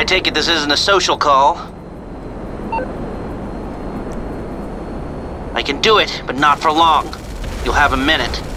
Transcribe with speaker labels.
Speaker 1: I take it this isn't a social call? I can do it, but not for long. You'll have a minute.